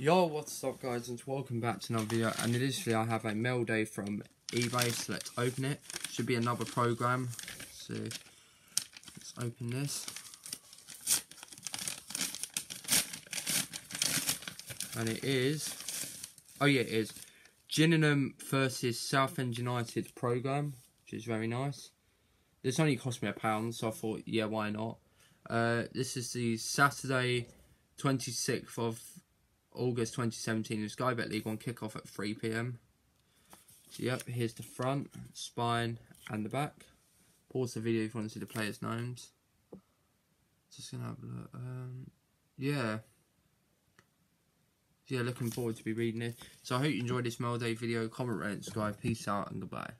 Yo, what's up guys and welcome back to another video and initially I have a mail day from eBay so let's open it. Should be another program. So let's open this. And it is oh yeah it is Gillingham versus Southend United program, which is very nice. This only cost me a pound, so I thought yeah why not. Uh, this is the Saturday 26th of August 2017 in Sky Bet League One kickoff at 3 pm. So, yep, here's the front, spine, and the back. Pause the video if you want to see the players' names. Just gonna have a look. Um, yeah. Yeah, looking forward to be reading it. So I hope you enjoyed this mail day video. Comment, rate, subscribe. Peace out and goodbye.